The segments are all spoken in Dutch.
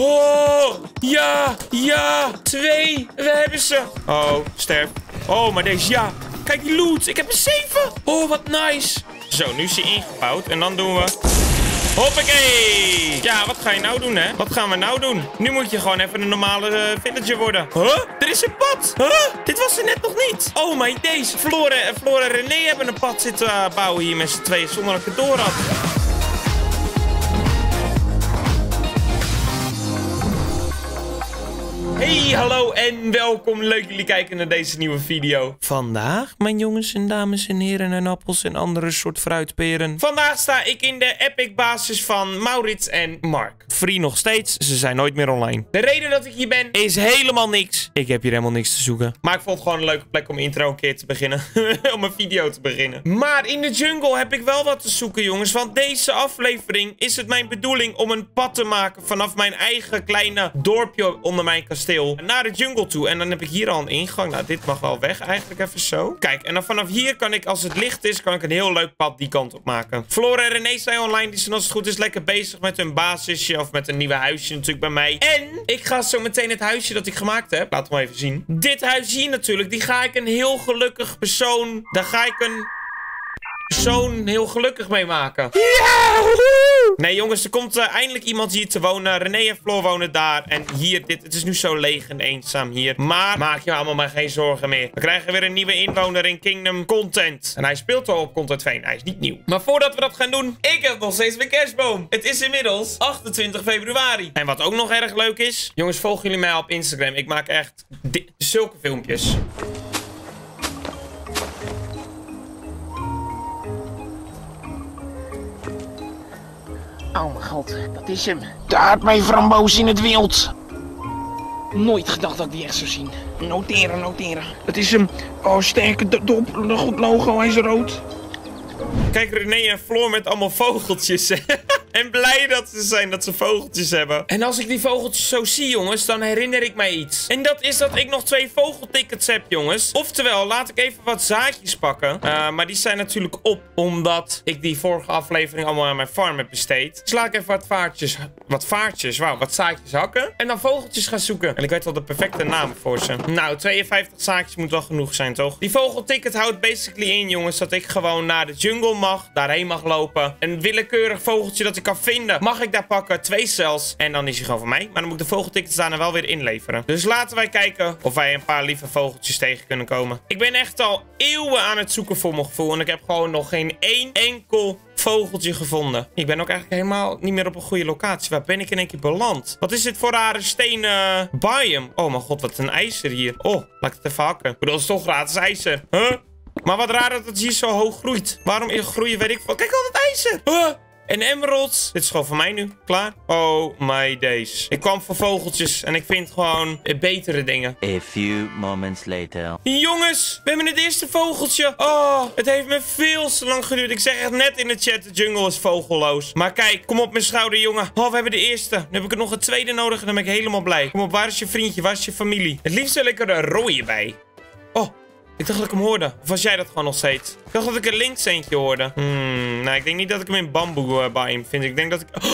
Oh, ja, ja, twee. We hebben ze. Oh, sterf. Oh, maar deze, ja. Kijk die loot. Ik heb een zeven. Oh, wat nice. Zo, nu is hij ingebouwd. En dan doen we... Hoppakee! Ja, wat ga je nou doen, hè? Wat gaan we nou doen? Nu moet je gewoon even een normale uh, villager worden. Huh? Er is een pad! Huh? Dit was er net nog niet. Oh my deze. Flora en René hebben een pad zitten uh, bouwen hier met z'n tweeën zonder dat ik het door had. Hey, hallo en welkom. Leuk jullie kijken naar deze nieuwe video. Vandaag, mijn jongens en dames en heren en appels en andere soort fruitperen. Vandaag sta ik in de epic basis van Maurits en Mark. Free nog steeds, ze zijn nooit meer online. De reden dat ik hier ben is helemaal niks. Ik heb hier helemaal niks te zoeken. Maar ik vond het gewoon een leuke plek om intro een keer te beginnen. om een video te beginnen. Maar in de jungle heb ik wel wat te zoeken jongens. Want deze aflevering is het mijn bedoeling om een pad te maken vanaf mijn eigen kleine dorpje onder mijn kasteel naar de jungle toe. En dan heb ik hier al een ingang. Nou, dit mag wel weg eigenlijk even zo. Kijk, en dan vanaf hier kan ik, als het licht is, kan ik een heel leuk pad die kant op maken. Flora en René zijn online. Die zijn als het goed is lekker bezig met hun basisje. Of met een nieuwe huisje natuurlijk bij mij. En ik ga zo meteen het huisje dat ik gemaakt heb. Laat hem even zien. Dit huis hier natuurlijk. Die ga ik een heel gelukkig persoon. Daar ga ik een persoon heel gelukkig mee maken. Ja! Nee, jongens, er komt uh, eindelijk iemand hier te wonen. René en Floor wonen daar. En hier, dit, het is nu zo leeg en eenzaam hier. Maar maak je allemaal maar geen zorgen meer. We krijgen weer een nieuwe inwoner in Kingdom Content. En hij speelt al op Content Veen. Hij is niet nieuw. Maar voordat we dat gaan doen, ik heb nog steeds mijn kerstboom. Het is inmiddels 28 februari. En wat ook nog erg leuk is, jongens, volgen jullie mij op Instagram. Ik maak echt zulke filmpjes. Oh mijn god, dat is hem. Daar mijn framboos in het wild. Nooit gedacht dat ik die echt zou zien. Noteren, noteren. Het is hem. Oh, sterke dop, een goed logo, hij is rood. Kijk, René en Floor met allemaal vogeltjes. En blij dat ze zijn dat ze vogeltjes hebben. En als ik die vogeltjes zo zie, jongens, dan herinner ik mij iets. En dat is dat ik nog twee vogeltickets heb, jongens. Oftewel, laat ik even wat zaadjes pakken. Uh, maar die zijn natuurlijk op, omdat ik die vorige aflevering allemaal aan mijn farm heb besteed. Dus laat ik even wat vaartjes, wat vaartjes, wauw, wat zaadjes hakken. En dan vogeltjes gaan zoeken. En ik weet wel de perfecte naam voor ze. Nou, 52 zaadjes moet wel genoeg zijn, toch? Die vogelticket houdt basically in, jongens, dat ik gewoon naar de jungle mag, daarheen mag lopen. Een willekeurig vogeltje dat ik kan vinden, mag ik daar pakken. Twee cells. En dan is hij gewoon van mij. Maar dan moet ik de vogeltickets daarna wel weer inleveren. Dus laten wij kijken of wij een paar lieve vogeltjes tegen kunnen komen. Ik ben echt al eeuwen aan het zoeken voor mijn gevoel. En ik heb gewoon nog geen één enkel vogeltje gevonden. Ik ben ook eigenlijk helemaal niet meer op een goede locatie. Waar ben ik in één keer beland? Wat is dit voor rare stenen biome? Oh mijn god, wat een ijzer hier. Oh, laat ik het even hakken. Ik bedoel, het is toch gratis ijzer. Huh? Maar wat raar dat het hier zo hoog groeit. Waarom groeien, weet ik. Kijk al dat ijzer. Huh? En emeralds. Dit is gewoon voor mij nu. Klaar. Oh my days. Ik kwam voor vogeltjes. En ik vind gewoon betere dingen. A few moments later. Jongens. We hebben het eerste vogeltje. Oh. Het heeft me veel te lang geduurd. Ik zeg echt net in de chat. De jungle is vogelloos. Maar kijk. Kom op mijn schouder jongen. Oh we hebben de eerste. Nu heb ik er nog een tweede nodig. En dan ben ik helemaal blij. Kom op. Waar is je vriendje? Waar is je familie? Het liefst wil ik er een rode bij. Oh. Ik dacht dat ik hem hoorde. Of was jij dat gewoon nog steeds? Ik dacht dat ik er links eentje hoorde. Hmm, nou, ik denk niet dat ik hem in bamboe uh, bij hem vind. Ik denk dat ik...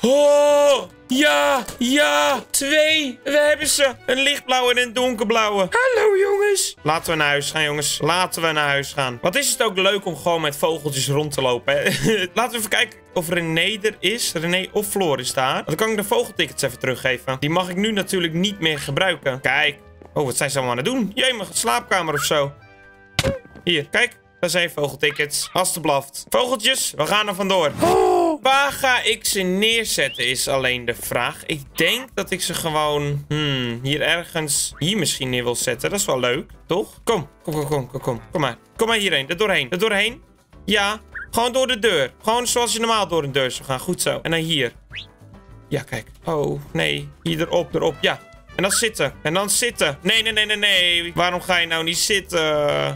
Oh, ja, ja, twee. We hebben ze. Een lichtblauwe en een donkerblauwe. Hallo, jongens. Laten we naar huis gaan, jongens. Laten we naar huis gaan. Wat is het ook leuk om gewoon met vogeltjes rond te lopen, hè? Laten we even kijken of René er is. René of Floor is daar. Dan kan ik de vogeltickets even teruggeven. Die mag ik nu natuurlijk niet meer gebruiken. Kijk, Oh, wat zijn ze allemaal aan het doen? Jij mag slaapkamer of zo. Hier, kijk. Daar zijn vogeltickets. Alsjeblieft. Vogeltjes, we gaan er vandoor. Waar ga ik ze neerzetten is alleen de vraag. Ik denk dat ik ze gewoon hmm, hier ergens hier misschien neer wil zetten. Dat is wel leuk, toch? Kom, kom, kom, kom, kom, kom. Kom maar. Kom maar hierheen. Er doorheen. Er doorheen. Ja, gewoon door de deur. Gewoon zoals je normaal door een deur zou gaan. Goed zo. En dan hier. Ja, kijk. Oh, nee. Hier erop, erop. Ja, En dan zitten. En dan zitten. Nee, nee, nee, nee, nee. Waarom ga je nou niet zitten?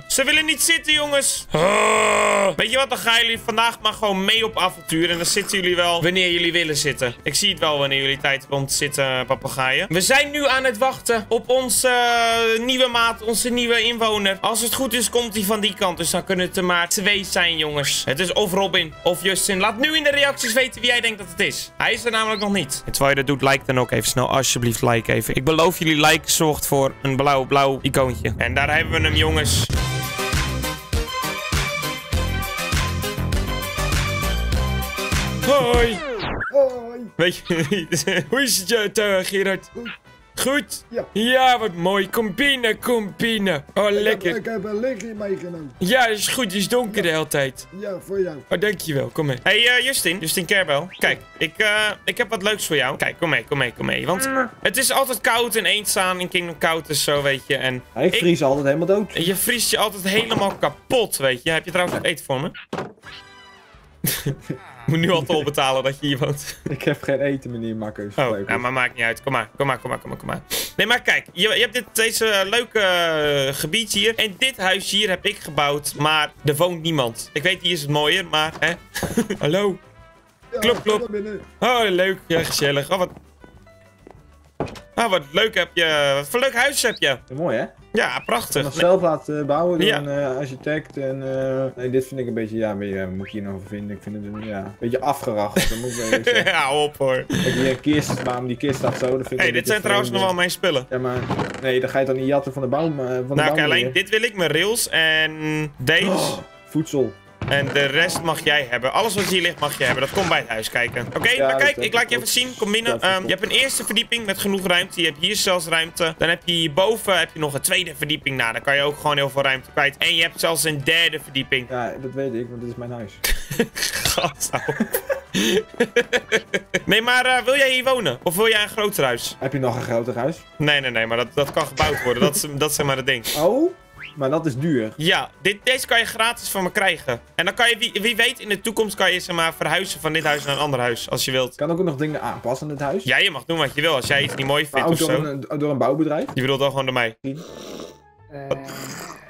Ze willen niet zitten, jongens. Ah. Weet je wat? Dan gaan jullie vandaag maar gewoon mee op avontuur. En dan zitten jullie wel wanneer jullie willen zitten. Ik zie het wel wanneer jullie tijd komt zitten, papegaaien. We zijn nu aan het wachten op onze eh, nieuwe maat, onze nieuwe inwoner. Als het goed is, komt hij van die kant. Dus dan kunnen het er maar twee zijn, jongens. Het is of Robin of Justin. Laat nu in de reacties weten wie jij denkt dat het is. Hij is er namelijk nog niet. En terwijl je dat doet, like dan ook even snel. Alsjeblieft, like even. Ik beloof jullie, like zorgt voor een blauw-blauw icoontje. En daar hebben we hem, jongens. Hoi. Hoi. Weet je, hoe is het, uh, Gerard? Goed? Ja. Ja, wat mooi. Kom binnen, kom binnen. Oh, Ik heb, lekker. ik heb een lichtje meegenomen. Ja, is goed. Het is donker de hele tijd. Ja, voor jou. Oh, dankjewel. Kom mee. Hey, eh, Justin. Justin Kerbel. Kijk, ik, eh, ik heb wat leuks voor jou. Kijk, kom mee, kom mee, kom mee. Want het is altijd koud en eenzaam in Kingdom Koud is zo, weet je. En Ja, ik vries altijd helemaal dood. je vriest je altijd helemaal kapot, weet je. Heb je trouwens wat eten voor me? Moet nu al tol betalen dat je hier woont. Ik heb geen eten, meneer Makkers. Oh, nou, maar maakt niet uit. Kom maar, kom maar, kom maar, kom maar, kom maar. Nee, maar kijk, je, je hebt dit, deze eh, leuke eh, gebied hier. En dit huis hier heb ik gebouwd, maar er woont niemand. Ik weet, hier is het mooier, maar, hè. Hallo. Ja, Klop, klop. Oh, leuk. Ja, gezellig. Oh, wat... Ah, wat leuk heb je. Wat voor leuk huis heb je. Mooi, hè? Ja, Nog prachtig. zelf laten bouwen door Ja. een eh, architect. En eh, nee, dit vind ik een beetje, ja, moet ik hier nog vinden? Ik vind het een, ja, een beetje afgeracht. Dat moet ik ja, op hoor. Kijk, hier een kist, waarom die kist staat zo, ik hey, een dit zijn trouwens nog wel mijn spullen. Ja, maar nee, dan ga je dan niet jatten van de bouw. eh, Van de Nou, kijk, alleen dit wil ik, mijn rails en deze. Oh, voedsel. En de rest mag jij hebben. Alles wat hier ligt mag je hebben. Dat komt bij het huis kijken. Oké, Ja, maar kijk, ik laat je even zien. Kom binnen. Ehm, je hebt een eerste verdieping met genoeg ruimte. Je hebt hier zelfs ruimte. Dan heb je hierboven heb je nog een tweede verdieping. Nou, dan kan je ook gewoon heel veel ruimte kwijt. En je hebt zelfs een derde verdieping. Ja, dat weet ik, want dit is mijn huis. Gat, nee, maar eh, wil jij hier wonen? Of wil jij een groter huis? Heb je nog een groter huis? Nee, nee, nee, maar dat, dat kan gebouwd worden. Dat is, dat is zeg maar het ding. Oh, maar dat is duur. Ja, dit, deze kan je gratis van me krijgen. En dan kan je, wie, wie weet, in de toekomst kan je zeg maar verhuizen van dit huis naar een ander huis. Als je wilt. Kan ook nog dingen aanpassen in het huis. Ja, je mag doen wat je wil. Als jij iets niet mooi vindt of door zo. een, door een bouwbedrijf. Je bedoelt wel gewoon door mij.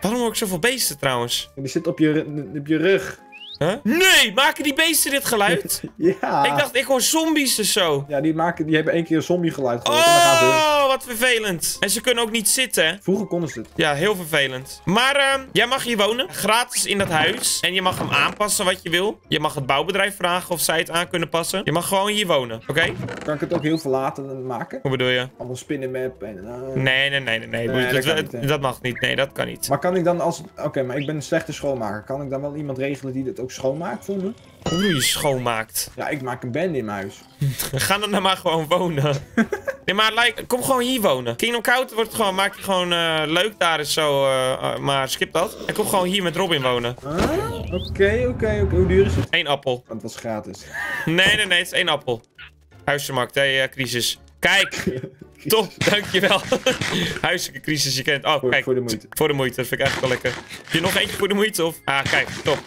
Waarom ook zoveel beesten trouwens? Die zit op je, op je rug. Huh? Nee, maken die beesten dit geluid? Ja. Ik dacht, ik hoor zombies of zo. Ja, die, maken, die hebben één keer een zombie geluid gehoord. Oh, wat vervelend. En ze kunnen ook niet zitten. hè? Vroeger konden ze het. Ja, heel vervelend. Maar ehm, jij mag hier wonen. Gratis in dat huis. En je mag hem aanpassen wat je wil. Je mag het bouwbedrijf vragen of zij het aan kunnen passen. Je mag gewoon hier wonen, oké? Kan ik het ook heel veel later maken? Hoe bedoel je? Allemaal spinnenmap en... eh, Nee, nee, nee, nee. nee. Nee, dat, dat mag niet. Nee, dat kan niet. Maar kan ik dan als... Oké, maar ik ben een slechte schoonmaker. Kan ik dan wel iemand regelen die dit ook schoonmaakt voor me? Hoe bedoel je schoonmaakt? Ja, ik maak een band in mijn huis. Ga dan nou maar gewoon wonen. nee, maar like, kom gewoon hier wonen. Kingdom Koud wordt gewoon, maak je gewoon eh, leuk daar is zo. eh, eh, maar skip dat. En kom gewoon hier met Robin wonen. Ah, oké, oké, oké. Hoe duur is het? Eén appel. Want het was gratis. Nee, nee, nee, het is één appel. Huizenmarkt, hè, crisis. Kijk, top, dankjewel. Huiselijke crisis, je kent. Oh, Voor- kijk. voor de moeite. Voor de moeite, dat vind ik eigenlijk wel lekker. Heb je nog eentje voor de moeite? Of? Ah, kijk, top.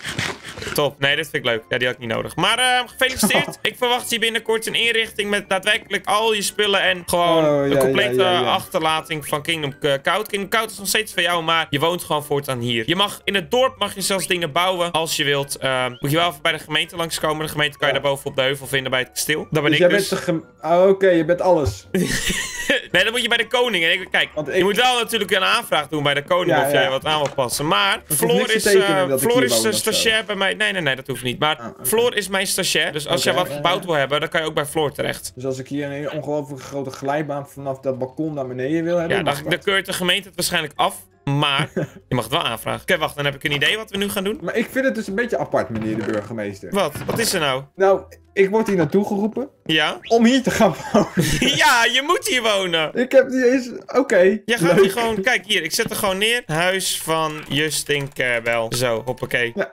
Top. Nee, dit vind ik leuk. Ja, die had ik niet nodig. Maar eh, gefeliciteerd. ik verwacht hier binnenkort een inrichting met daadwerkelijk al je spullen en gewoon Oh, een complete ja, ja, ja. achterlating van Kingdom eh, Koud. Kingdom Koud is nog steeds van jou, maar je woont gewoon voortaan hier. Je mag in het dorp mag je zelfs dingen bouwen als je wilt. Eh, moet je wel even bij de gemeente langskomen. De gemeente kan je daar boven op de heuvel vinden bij het kasteel. Dat ben Dus ik jij dus. bent de Ah, oké, je bent alles. nee, dan moet je bij de koning. En kijk, je moet wel natuurlijk een aanvraag doen bij de koning Ja, of ja. jij wat aan wil passen. Maar hoeft Floor is, eh, ik Floor is woon eh, stagiair bij mij. Nee, nee, nee, dat hoeft niet. Maar Ah. Floor is mijn stagiair. Dus als jij wat gebouwd wil hebben, dan kan je ook bij Floor terecht. Dus als ik hier een ongelooflijk grote glijbaan vanaf dat balkon naar beneden wil hebben... Ja, dan keurt de gemeente het waarschijnlijk af. Maar je mag het wel aanvragen. Oké, wacht, dan heb ik een idee wat we nu gaan doen. Maar ik vind het dus een beetje apart, meneer de burgemeester. Wat? Wat is er nou? Nou, ik word hier naartoe geroepen Ja? om hier te gaan wonen. ja, je moet hier wonen. ik heb niet eens... Oké, Je gaat leuk. hier gewoon... Kijk hier, ik zet er gewoon neer. Huis van Justin Kerbel. Zo, hoppakee. Ja.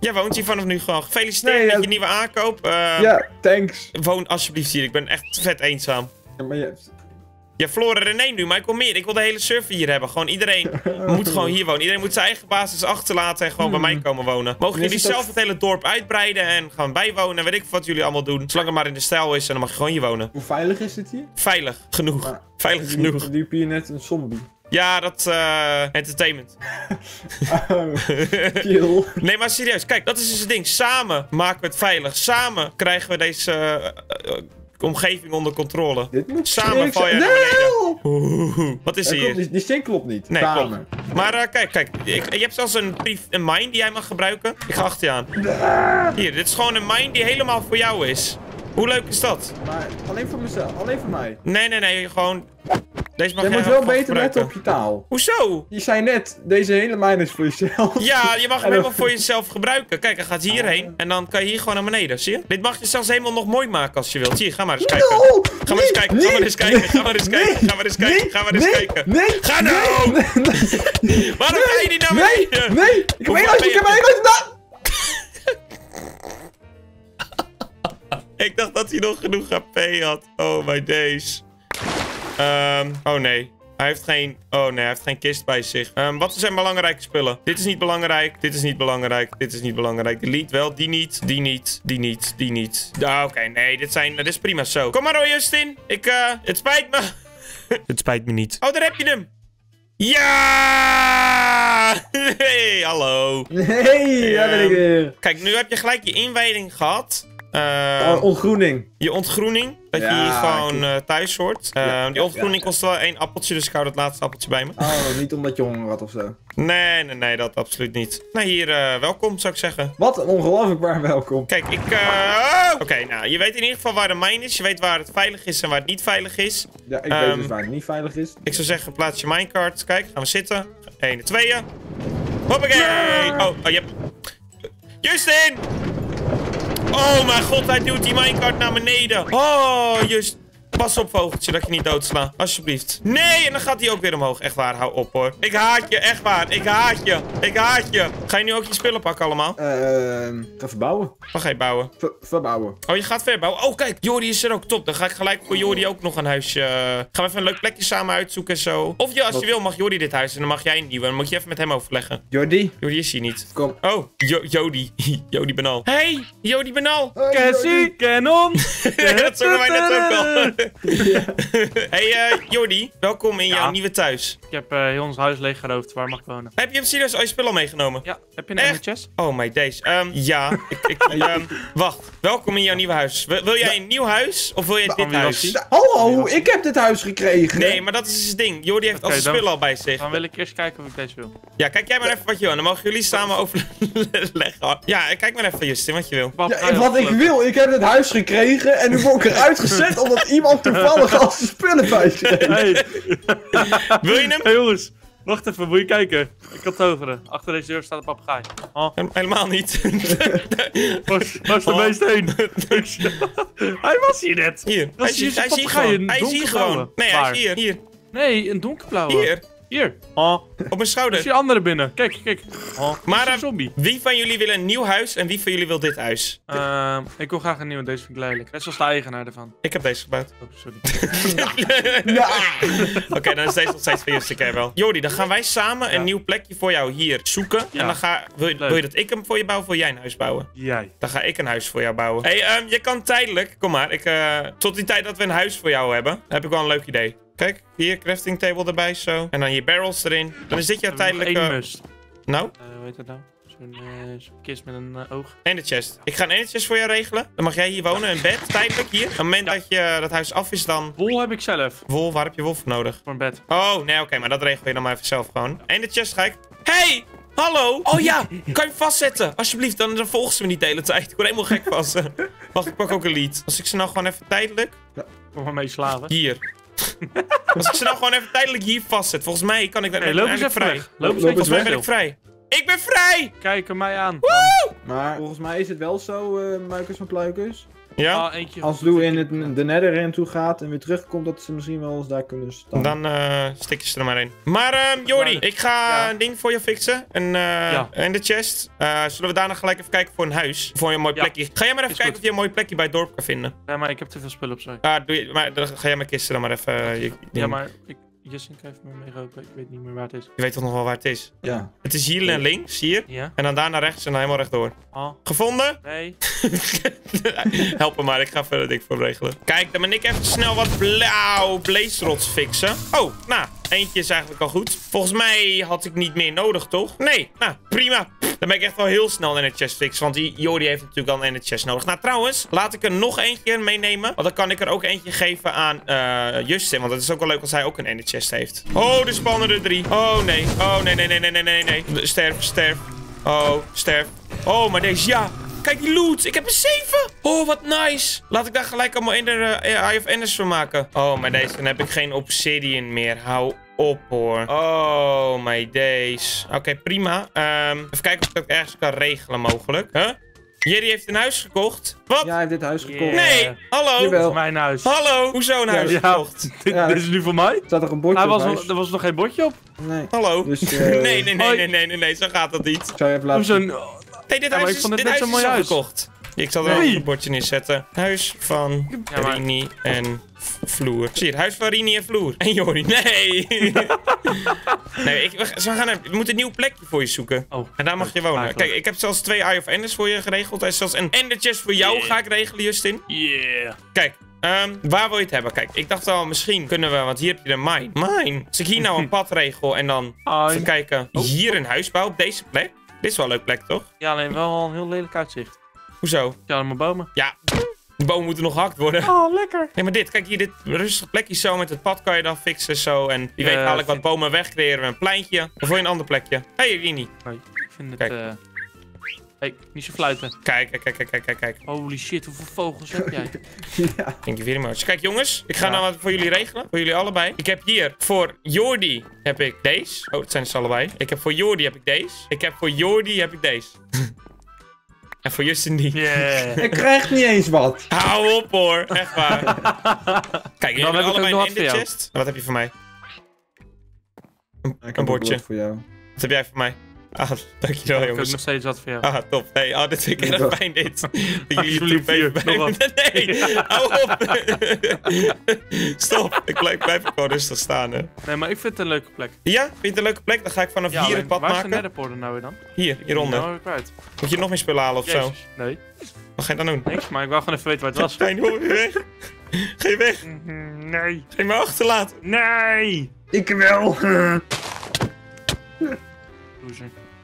Jij woont hier vanaf nu gewoon. Gefeliciteerd Nee, met je nieuwe aankoop. Eh, Ja, thanks. Woon alsjeblieft hier. Ik ben echt vet eenzaam. Ja, maar je hebt... Ja, en René nu, maar ik wil meer. Ik wil de hele server hier hebben. Gewoon iedereen moet gewoon hier wonen. Iedereen moet zijn eigen basis achterlaten en gewoon bij mij komen wonen. Mogen jullie het ook- zelf het hele dorp uitbreiden en gaan bijwonen en weet ik wat jullie allemaal doen. Zolang het maar in de stijl is en dan mag je gewoon hier wonen. Hoe veilig is dit hier? Veilig genoeg. Maar- Veilig genoeg. Nu heb je hier net een zombie. Ja, dat eh entertainment. Oh, kill. Nee, maar serieus. Kijk, dat is dus het ding. Samen maken we het veilig. Samen krijgen we deze eh, omgeving onder controle. Dit moet Samen val je. Nee! Oeh, wat is er hier? Die zin klopt niet. Nee, Samen. Maar eh, kijk, kijk. Ik, je hebt zelfs een, brief, een mine die jij mag gebruiken. Ik ga achter je aan. Hier, dit is gewoon een mine die helemaal voor jou is. Hoe leuk is dat? Maar alleen voor mezelf. Alleen voor mij. Nee, nee, nee. Gewoon... Deze mag Je moet wel beter letten op je taal. Hoezo? Je zei net, deze hele mijn is voor jezelf. Ja, je mag hem helemaal voor jezelf gebruiken. Kijk, hij gaat hierheen en dan kan je hier gewoon naar beneden, zie je? Dit mag je zelfs helemaal nog mooi maken als je wilt. Zie je, ga maar eens kijken. No! Ga maar eens kijken, ga maar eens kijken, ga maar eens kijken, ga maar eens kijken, ga maar eens kijken. Nee, Ga nou! Waarom ga je niet naar beneden? nee, ik heb één ben ik heb één gedaan! Ik dacht dat hij nog genoeg HP had. Oh my days. Ehm, oh nee. Hij heeft geen... Oh nee, hij heeft geen kist bij zich. Ehm, wat zijn belangrijke spullen? Dit is niet belangrijk. Dit is niet belangrijk. Dit is niet belangrijk. Delete wel. Die niet. Die niet. Die niet. Die niet. Ah, Oké, nee. Dit, zijn, dit is prima zo. Kom maar hoor, Justin. Ik, eh... Het spijt me. het spijt me niet. Oh, daar heb je hem. Ja! Hey, hallo. Nee, daar ben ik weer. Kijk, nu heb je gelijk je inwijding gehad. Ehm, Oh, ontgroening. je ontgroening. Dat je hier gewoon eh, thuis hoort. Ehm, Ja, die ja. kost wel één appeltje, dus ik hou dat laatste appeltje bij me. Oh, niet omdat je honger had of zo. Nee, nee, nee, dat absoluut niet. Nou, hier, eh, welkom zou ik zeggen. Wat een ongelooflijk warm welkom. Kijk, ik... eh, oh! Oké, nou, je weet in ieder geval waar de mine is. Je weet waar het veilig is en waar het niet veilig is. Ja, ik Ehm, weet dus waar het niet veilig is. Ik zou zeggen, plaats je minecart. Kijk, gaan we zitten. Eén, tweeën. Hoppakee! Oh, oh, je hebt... Justin! Oh mijn god, hij duwt die minecart naar beneden. Oh, just... Pas op, vogeltje, dat je niet doodslaat. Alsjeblieft. Nee, en dan gaat hij ook weer omhoog. Echt waar, hou op hoor. Ik haat je, echt waar. Ik haat je. Ik haat je. Ga je nu ook je spullen pakken allemaal? Ehm, ga verbouwen. Wat ga je bouwen? Ver- verbouwen. Oh, je gaat verbouwen. Oh, kijk, Jordi is er ook top. Dan ga ik gelijk voor Jordi ook nog een huisje. eh, Gaan we even een leuk plekje samen uitzoeken en zo. Of ja, als je wil, mag Jordi dit huis en dan mag jij een nieuwe. Dan moet je even met hem overleggen. Jordi, Jordi is hier niet. kom. Oh, jo Jody. Jody Benal. Hey, Jody Benal. Cassie, Canon! dat zongen wij net ook al. hey, eh Jordi. Welkom in jouw nieuwe thuis. Ik heb eh, heel ons huis leeggeroofd. Waar mag ik wonen? Heb je serieus al je spullen al meegenomen? Ja, heb je een Echt? NHS? Oh my days. Ehm, ja, ik, ik, ehm, wacht. Welkom in jouw nieuwe huis. Wil, wil jij een nieuw huis of wil jij dit huis? Hallo, ik heb dit huis gekregen. Nee, maar dat is het ding. Jordi heeft al zijn spullen al bij zich. Dan wil ik eerst kijken of ik deze wil. Ja, kijk jij maar even wat je wil. Dan mogen jullie samen overleggen. Ja, kijk maar even, Justin, wat je wil. Ja, wat ik wil, ik heb het huis gekregen en nu word ik eruit gezet omdat iemand toevallig al zijn spullen bij zich. Hey, Wil je hem? hey jongens, wacht even, moet je kijken. Ik kan toveren. Achter deze deur staat een papegaai. Oh, He- Helemaal niet. waar is- waar is de Oh. heen? hij was hier net. Hier, hij is hij is hier gewoon. een Hij is hier donkerblauwe. gewoon. Nee, hij is hier. Hier. Nee, een donkerblauwe. Hier. Hier. Oh, Op mijn er is schouder. die andere binnen. Kijk, kijk. Oh, Maar, maar eh, een zombie. Wie van jullie wil een nieuw huis en wie van jullie wil dit huis? Ehm, ik wil graag een nieuwe. Deze vind ik lelijk. Net zoals de eigenaar ervan. Ik heb deze gebouwd. Oh, sorry. Ja. Oké, dan is deze nog steeds van Justin, je wel. Jordi, dan gaan wij samen een nieuw plekje voor jou hier zoeken. En Ja. dan ga, wil, je, wil je dat ik hem voor je bouw of wil jij een huis bouwen? Jij. Dan ga ik een huis voor jou bouwen. hey, ehm, je kan tijdelijk, kom maar, ik, eh, tot die tijd dat we een huis voor jou hebben, heb ik wel een leuk idee. Kijk, hier, crafting table erbij, zo. En dan hier barrels erin. Dan is dit jouw tijdelijk... Eén eh, must. nou, Eh, hoe heet dat nou? Zo'n eh, kist met een oog. en de chest. Ik ga een ene chest voor jou regelen. Dan mag jij hier wonen, een bed, tijdelijk hier. Op het moment dat je dat huis af is, dan... Wol heb ik zelf. Wol, waar heb je wol voor nodig? Voor een bed. Oh, nee, oké, maar dat regel je dan maar even zelf gewoon. En de chest ga ik... Hey! Hallo! Oh ja! Kan je hem vastzetten? Alsjeblieft, dan, dan volgen ze me niet de hele tijd. Ik word helemaal gek van ze. Wacht, ik pak ook een lead. Als ik ze nou gewoon even tijdelijk... Kom maar mee slaven. Hier. Als ik ze nou gewoon even tijdelijk hier vastzet. Volgens mij kan ik dan Hey, loop eens even vrij. weg. Loop eens even Volgens mij ben ik vrij. Ik ben vrij! Kijk er mij aan. Maar volgens mij is het wel zo, eh muikers van pluikers. Ja? Ah, eentje. Als Lou in het, de nether in toe gaat en weer terugkomt, dat ze misschien wel eens daar kunnen staan. Dan eh stik je ze er maar in. Maar ehm Jordi, ik ga Ja. een ding voor je fixen. Een, eh Ja. in de chest. Eh, zullen we daarna gelijk even kijken voor een huis? Voor een mooi Ja. plekje. Ga jij maar even Is kijken goed. of je een mooi plekje bij het dorp kan vinden. Ja, maar ik heb te veel spullen op zak. Ah, doe je, maar dan ga jij mijn kisten dan maar even... eh, je, Ja, maar ik, Jessink heeft me meegeholpen. Ik weet niet meer waar het is. Je weet toch nog wel waar het is? Ja. Het is hier en links, hier. Ja? En dan daar naar rechts en dan helemaal rechtdoor. Ah, Gevonden? nee. Help me maar, ik ga verder dik voor regelen. Kijk, dan ben ik even snel wat blauw blaze rods fixen. Oh, nou, eentje is eigenlijk al goed. Volgens mij had ik niet meer nodig, toch? Nee, nou, prima. Dan ben ik echt wel heel snel in de chest fixen. Want die Jordi heeft natuurlijk al de chest nodig. Nou, trouwens, laat ik er nog eentje meenemen. Want dan kan ik er ook eentje geven aan eh, Justin. Want het is ook wel leuk als hij ook een chest heeft. Oh, de spannen er drie. Oh, nee. Oh, nee, nee, nee, nee, nee, nee, nee. Sterf, sterf. Oh, sterf. Oh, maar deze, ja. Kijk die loot. Ik heb een 7. Oh, wat nice. Laat ik daar gelijk allemaal in de eh, Eye of Enders van maken. Oh, maar deze. Dan heb ik geen obsidian meer. Hou op, hoor. Oh, my days. Oké, prima. Ehm, even kijken of ik dat ergens kan regelen, mogelijk. Huh? Jerry heeft een huis gekocht. Wat? Ja, hij heeft dit huis gekocht. Nee. Hallo. Jawel. Dat is mijn huis. Hallo. Hoezo een huis Ja. gekocht? Dit, Ja. dit is nu voor mij? Staat er een bordje Hij op was, huis? er was nog geen bordje op. Nee. Hallo. Dus, eh, nee, nee, nee, nee, nee, nee, nee. Zo gaat dat niet. Ik zou je even laten Hoezo? Nee, dit huis ik vond dit net mooi al huis. gekocht. Ik zal er Nee. een bordje neerzetten. Huis van Ja, maar- Rini en Vloer. Zie je het? Huis van Rini en Vloer. En Jori. Nee. nee, ik, we, we gaan er, we moeten een nieuw plekje voor je zoeken. Oh, En daar mag je wonen. Kijk, ik heb zelfs twee Eye of Enders voor je geregeld. En zelfs een Ender chest voor jou Yeah. ga ik regelen, Justin. Yeah. Kijk, ehm, waar wil je het hebben? Kijk, ik dacht al, misschien kunnen we, want hier heb je de mine. Mine. Als ik hier nou een pad regel en dan even kijken, hier een huis bouwen op deze plek. Dit is wel een leuk plek, toch? Ja, alleen wel een heel lelijk uitzicht. Hoezo? Ja, allemaal bomen. Ja, de bomen moeten nog gehakt worden. Oh, lekker. Nee, maar dit, kijk hier, dit rustige plekje zo met het pad kan je dan fixen zo. En wie weet haal ik wat bomen weg, creëren we een pleintje. Of wil je een ander plekje? Hé, hey, Rini. Nee, ik vind het... Kijk. eh hey, niet zo fluiten. Kijk, kijk, kijk, kijk, kijk, kijk, kijk. Holy shit, hoeveel vogels heb jij? Ja. Thank you very much. Kijk jongens, ik ga Ja. nou wat voor jullie regelen. Voor jullie allebei. Ik heb hier voor Jordi heb ik deze. Oh, dat zijn ze allebei. Ik heb voor Jordi heb ik deze. Ik heb voor Jordi heb ik deze. en voor Justin die. Yeah. Ik krijg niet eens wat. Hou op hoor, echt waar. Kijk, jullie heb ik ook allebei nog een wat voor ender jou. chest. En wat heb je voor mij? Ik heb Een bordje. bord voor jou. Wat heb jij voor mij? Ah, dankjewel Ik heb jongens. nog steeds wat voor jou. Ah, top. Hey, oh, dit vind ik erg fijn, dit. Dat jullie hier, bij Nee, hou op. Stop. Ik blijf, wel rustig staan, hè. Nee, maar ik vind het een leuke plek. Ja, vind je het een leuke plek? Dan ga ik vanaf Ja, hier het pad waar is de maken. netherporter nou weer dan? Hier, hieronder. Nou, ik kwijt. Moet je nog meer spullen halen of zo? Nee, Wat ga je dan doen? niks, maar ik wou gewoon even weten waar het was. Ga je nu weer weg? Ga je weg? Mhm, Nee. Ga je me achterlaten? Nee! Ik wel. Loser.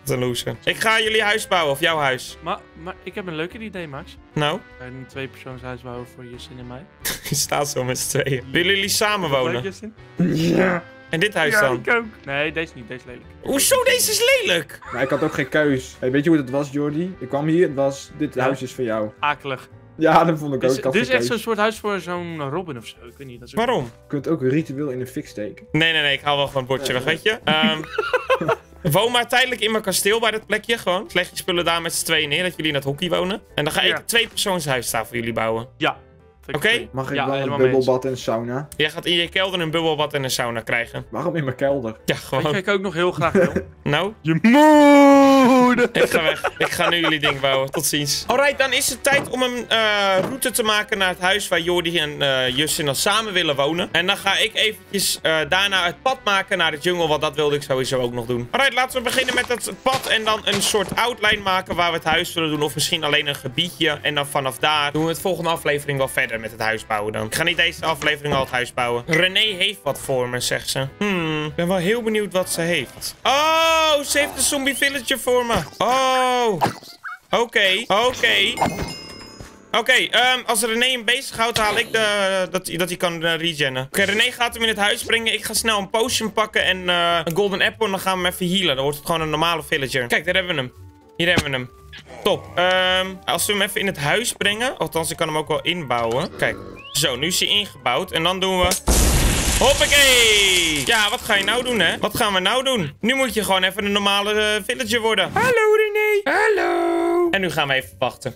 Wat een loser. Ik ga jullie huis bouwen, of jouw huis. Maar, maar ik heb een leuker idee, Max. Nou, een tweepersoonshuis bouwen voor Justin en mij? je staat zo met z'n tweeën. Willen jullie samen wonen? Justin? Ja. En dit huis Ja, dan? ik ook. Nee, deze niet. Deze is lelijk. Hoezo, deze is lelijk? Maar ik had ook geen keus. Hey, weet je hoe het was, Jordi? Ik kwam hier, het was, dit Ja. huis is voor jou. Akelig. Ja, dat vond ik ook. Dit Ik is, echt zo'n soort huis voor zo'n Robin of zo. Ik weet niet. Dat is ook- Waarom? Je kunt ook ritueel in een fik steken. Nee, nee, nee, ik haal wel gewoon het bordje weg, weet je? Ehm woon maar tijdelijk in mijn kasteel bij dat plekje, gewoon. Leg je spullen daar met z'n tweeën neer, dat jullie in dat hockey wonen. En dan ga ik Ja. een tweepersoonshuis staan voor jullie bouwen. Ja. Ik Oké. Mag ik Ja, wel een bubbelbad en sauna? Jij gaat in je kelder een bubbelbad en een sauna krijgen. Waarom in mijn kelder? Ja, Weet je gewoon. wat ik ook nog heel graag wil? Nou, Je moeder! ik ga weg. Ik ga nu jullie ding bouwen. Tot ziens. Alright, dan is het tijd om een eh, route te maken naar het huis waar Jordi en eh, Justin dan samen willen wonen. En dan ga ik eventjes eh, daarna het pad maken naar de jungle, want dat wilde ik sowieso ook nog doen. Alright, laten we beginnen met het pad en dan een soort outline maken waar we het huis willen doen. Of misschien alleen een gebiedje. En dan vanaf daar doen we het volgende aflevering wel verder met het huis bouwen dan. Ik ga niet deze aflevering al het huis bouwen. René heeft wat voor me, zegt ze. Hmm, ik ben wel heel benieuwd wat ze heeft. Oh, ze heeft een zombie villager voor me. Oh. Oké, oké. Oké, ehm, als René hem bezighoudt, haal ik de, dat, dat hij kan uh, regennen. Oké, René gaat hem in het huis brengen. Ik ga snel een potion pakken en eh, een golden apple. En dan gaan we hem even healen. Dan wordt het gewoon een normale villager. Kijk, daar hebben we hem. Hier hebben we hem. Top. Ehm, als we hem even in het huis brengen. Althans, ik kan hem ook wel inbouwen. Kijk. Zo, nu is hij ingebouwd. En dan doen we... Hoppakee! Ja, wat ga je nou doen, hè? Wat gaan we nou doen? Nu moet je gewoon even een normale eh, villager worden. Hallo, René. Hallo. En nu gaan we even wachten.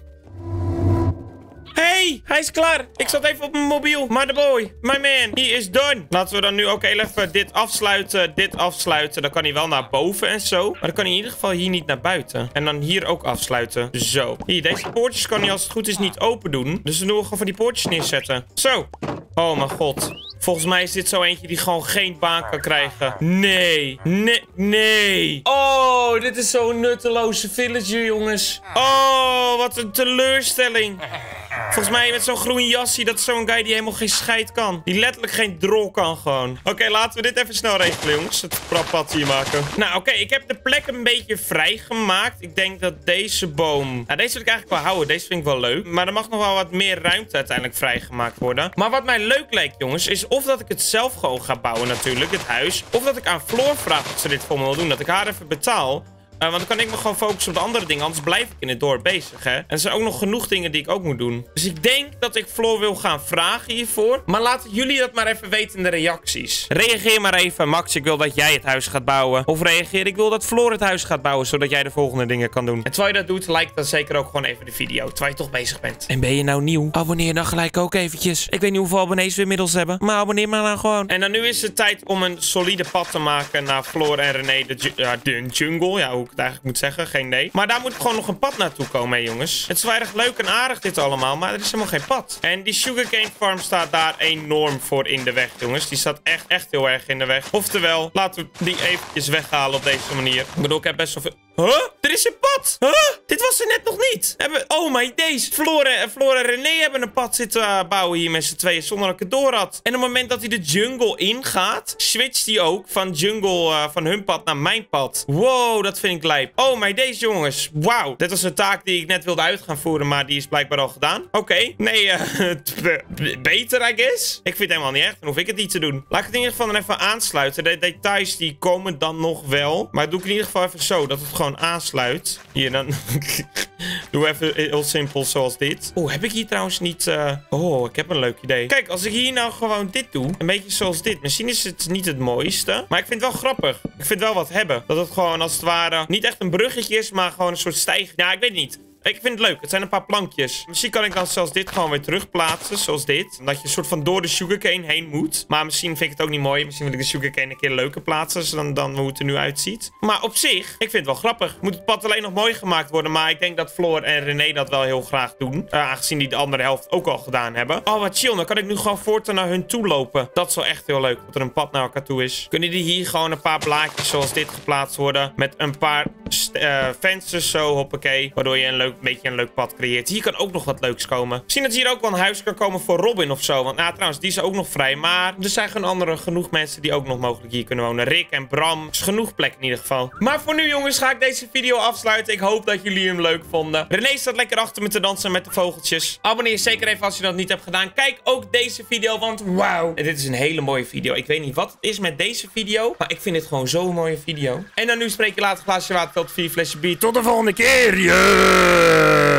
Hey, hij is klaar. Ik zat even op mijn mobiel. Maar de boy, my man, he is done. Laten we dan nu ook even dit afsluiten, dit afsluiten. Dan kan hij wel naar boven en zo. Maar dan kan hij in ieder geval hier niet naar buiten. En dan hier ook afsluiten. Zo. Hier, deze poortjes kan hij als het goed is niet open doen. Dus dan doen we gewoon van die poortjes neerzetten. Zo. Oh mijn god. Volgens mij is dit zo eentje die gewoon geen baan kan krijgen. Nee. Nee. Nee. Oh, dit is zo'n nutteloze villager, jongens. Oh, wat een teleurstelling. Volgens mij met zo'n groen jasje, dat is zo'n guy die helemaal geen scheid kan. Die letterlijk geen drol kan gewoon. Oké, laten we dit even snel regelen, jongens. Het pad hier maken. Nou, oké, ik heb de plek een beetje vrijgemaakt. Ik denk dat deze boom... Nou, deze wil ik eigenlijk wel houden. Deze vind ik wel leuk. Maar er mag nog wel wat meer ruimte uiteindelijk vrijgemaakt worden. Maar wat mij leuk lijkt, jongens, is of dat ik het zelf gewoon ga bouwen natuurlijk, het huis. Of dat ik aan Floor vraag dat ze dit voor me wil doen. Dat ik haar even betaal. Uh, want dan kan ik me gewoon focussen op de andere dingen. Anders blijf ik in het dorp bezig, hè. En er zijn ook nog genoeg dingen die ik ook moet doen. Dus ik denk dat ik Floor wil gaan vragen hiervoor. Maar laten jullie dat maar even weten in de reacties. Reageer maar even. Max, ik wil dat jij het huis gaat bouwen. Of reageer, ik wil dat Floor het huis gaat bouwen. Zodat jij de volgende dingen kan doen. En terwijl je dat doet, like dan zeker ook gewoon even de video. Terwijl je toch bezig bent. En ben je nou nieuw? Abonneer dan gelijk ook eventjes. Ik weet niet hoeveel abonnees we inmiddels hebben. Maar abonneer maar dan gewoon. En dan nu is het tijd om een solide pad te maken naar Floor en René de, ja, de jungle. Ja, hoe ik eigenlijk moet zeggen. Geen nee. Maar daar moet gewoon nog een pad naartoe komen, hè, jongens. Het is wel erg leuk en aardig dit allemaal, maar er is helemaal geen pad. En die sugarcane farm staat daar enorm voor in de weg, jongens. Die staat echt, echt heel erg in de weg. Oftewel, laten we die eventjes weghalen op deze manier. Ik bedoel, ik heb best wel veel... Huh? Er is een pad! Huh? Dit was er net nog niet! Hebben... Oh my days! Flora en, Flora en René hebben een pad zitten uh, bouwen hier met z'n tweeën zonder dat ik het door had. En op het moment dat hij de jungle ingaat, switcht hij ook van jungle, uh, van hun pad naar mijn pad. Wow, dat vind ik lijp. Oh my days, jongens. Wauw. Dit was een taak die ik net wilde uit gaan voeren, maar die is blijkbaar al gedaan. Oké. Nee, uh, beter, I guess. Ik vind het helemaal niet echt. Dan hoef ik het niet te doen. Laat ik het in ieder geval dan even aansluiten. De details die komen dan nog wel. Maar doe ik in ieder geval even zo, dat het gewoon gewoon aansluit. Hier, dan doe even heel simpel zoals dit. Oeh, heb ik hier trouwens niet... Uh... Oh, ik heb een leuk idee. Kijk, als ik hier nou gewoon dit doe, een beetje zoals dit. Misschien is het niet het mooiste, maar ik vind het wel grappig. Ik vind wel wat hebben. Dat het gewoon als het ware niet echt een bruggetje is, maar gewoon een soort stijging. Ja, ik weet niet. Ik vind het leuk. Het zijn een paar plankjes. Misschien kan ik dan zelfs dit gewoon weer terugplaatsen. Zoals dit. Dat je een soort van door de sugarcane heen moet. Maar misschien vind ik het ook niet mooi. Misschien wil ik de sugarcane een keer leuker plaatsen. Dan, dan hoe het er nu uitziet. Maar op zich, ik vind het wel grappig. Moet het pad alleen nog mooi gemaakt worden. Maar ik denk dat Floor en René dat wel heel graag doen. Uh, aangezien die de andere helft ook al gedaan hebben. Oh, wat chill. Dan kan ik nu gewoon voortaan naar hun toe lopen. Dat is echt heel leuk. Dat er een pad naar elkaar toe is. Kunnen die hier gewoon een paar blaadjes zoals dit geplaatst worden. Met een paar uh, vensters zo. Hoppakee. Waardoor je een leuk beetje een leuk pad creëert. Hier kan ook nog wat leuks komen. Misschien dat hier ook wel een huis kan komen voor Robin of zo. Want nou, trouwens, die is ook nog vrij. Maar er zijn gewoon andere genoeg mensen die ook nog mogelijk hier kunnen wonen. Rick en Bram. is genoeg plek in ieder geval. Maar voor nu, jongens, ga ik deze video afsluiten. Ik hoop dat jullie hem leuk vonden. René staat lekker achter me te dansen met de vogeltjes. Abonneer zeker even als je dat niet hebt gedaan. Kijk ook deze video, want wauw. Dit is een hele mooie video. Ik weet niet wat het is met deze video. Maar ik vind het gewoon zo'n mooie video. En dan nu spreek je later glaasje water vier flesje bier. Tot de volgende keer! Yeah!